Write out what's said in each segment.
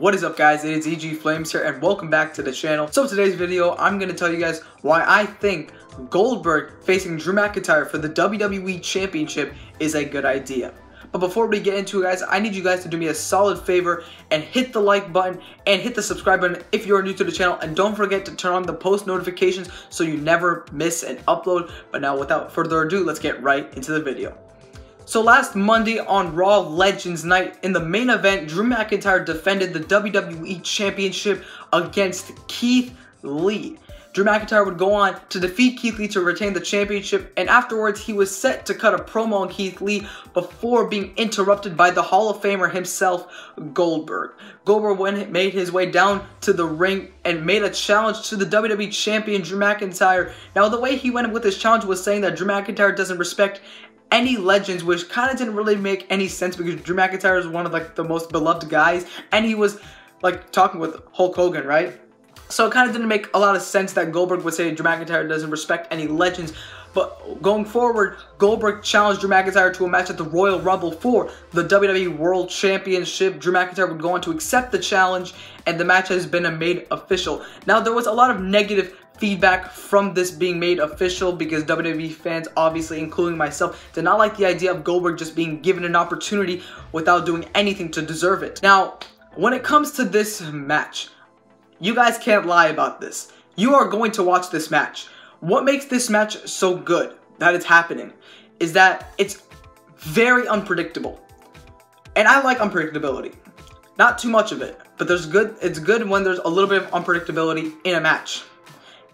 What is up guys, it is EG Flamez here and welcome back to the channel. So today's video, I'm going to tell you guys why I think Goldberg facing Drew McIntyre for the WWE Championship is a good idea. But before we get into it guys, I need you guys to do me a solid favor and hit the like button and hit the subscribe button if you're new to the channel and don't forget to turn on the post notifications so you never miss an upload. But now without further ado, let's get right into the video. So last Monday on Raw Legends Night, in the main event, Drew McIntyre defended the WWE Championship against Keith Lee. Drew McIntyre would go on to defeat Keith Lee to retain the championship, and afterwards he was set to cut a promo on Keith Lee before being interrupted by the Hall of Famer himself, Goldberg. Goldberg went, made his way down to the ring and made a challenge to the WWE Champion, Drew McIntyre. Now, the way he went with his challenge was saying that Drew McIntyre doesn't respect any legends, which kind of didn't really make any sense because Drew McIntyre is one of like the most beloved guys, and he was like talking with Hulk Hogan, right? So it kind of didn't make a lot of sense that Goldberg would say Drew McIntyre doesn't respect any legends. But going forward, Goldberg challenged Drew McIntyre to a match at the Royal Rumble for the WWE World Championship. Drew McIntyre would go on to accept the challenge, and the match has been made official. Now, there was a lot of negative feedback from this being made official because WWE fans, obviously including myself, did not like the idea of Goldberg just being given an opportunity without doing anything to deserve it. Now, when it comes to this match, you guys can't lie about this. You are going to watch this match. What makes this match so good that it's happening is that it's very unpredictable. And I like unpredictability. Not too much of it, but there's good it's good when there's a little bit of unpredictability in a match.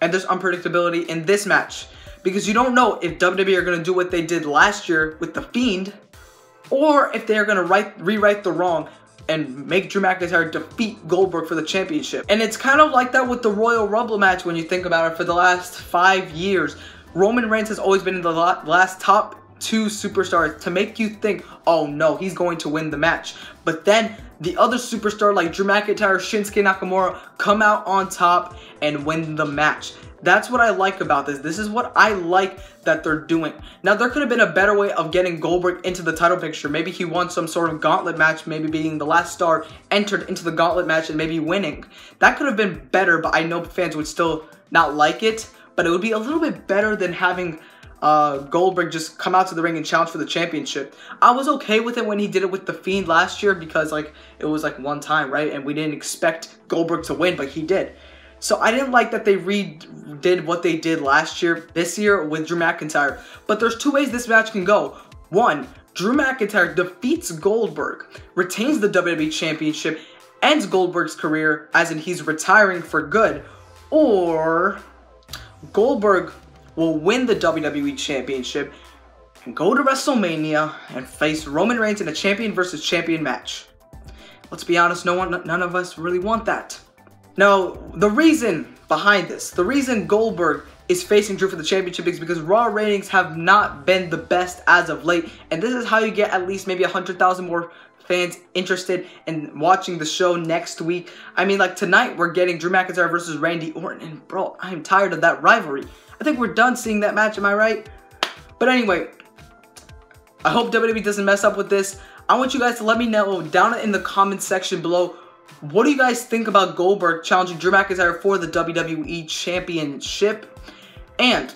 And there's unpredictability in this match because you don't know if WWE are going to do what they did last year with The Fiend or if they are going to rewrite the wrong and make Drew McIntyre defeat Goldberg for the championship. And it's kind of like that with the Royal Rumble match when you think about it for the last five years. Roman Reigns has always been in the last top two superstars to make you think, oh no, he's going to win the match. But then the other superstar like Drew McIntyre, Shinsuke Nakamura come out on top and win the match. That's what I like about this. This is what I like that they're doing. Now, there could have been a better way of getting Goldberg into the title picture. Maybe he won some sort of gauntlet match, maybe being the last star entered into the gauntlet match and maybe winning. That could have been better, but I know fans would still not like it. But it would be a little bit better than having uh, Goldberg just come out to the ring and challenge for the championship. I was okay with it when he did it with The Fiend last year because like it was like one time, right? And we didn't expect Goldberg to win, but he did. So I didn't like that they redid what they did last year, this year with Drew McIntyre. But there's two ways this match can go. One, Drew McIntyre defeats Goldberg, retains the WWE Championship, ends Goldberg's career, as in he's retiring for good. Or Goldberg will win the WWE Championship and go to WrestleMania and face Roman Reigns in a champion versus champion match. Let's be honest, no one, none of us really want that. Now, the reason behind this, the reason Goldberg is facing Drew for the championship is because Raw ratings have not been the best as of late, and this is how you get at least maybe 100,000 more fans interested in watching the show next week. I mean, like tonight we're getting Drew McIntyre versus Randy Orton, and bro, I'm tired of that rivalry. I think we're done seeing that match, am I right? But anyway, I hope WWE doesn't mess up with this. I want you guys to let me know down in the comments section below what do you guys think about Goldberg challenging Drew McIntyre for the WWE Championship? And,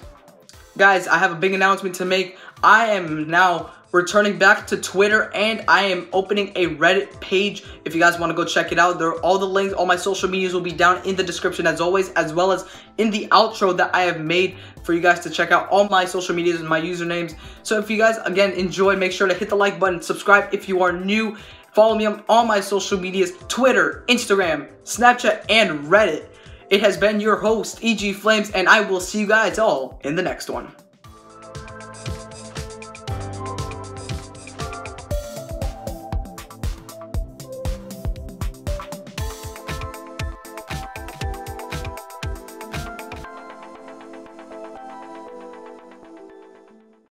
guys, I have a big announcement to make. I am now returning back to Twitter and I am opening a Reddit page if you guys want to go check it out. There are all the links, all my social medias will be down in the description as always, as well as in the outro that I have made for you guys to check out all my social medias and my usernames. So if you guys, again, enjoy, make sure to hit the like button, subscribe if you are new, follow me on all my social medias, Twitter, Instagram, Snapchat, and Reddit. It has been your host, EG Flamez, and I will see you guys all in the next one.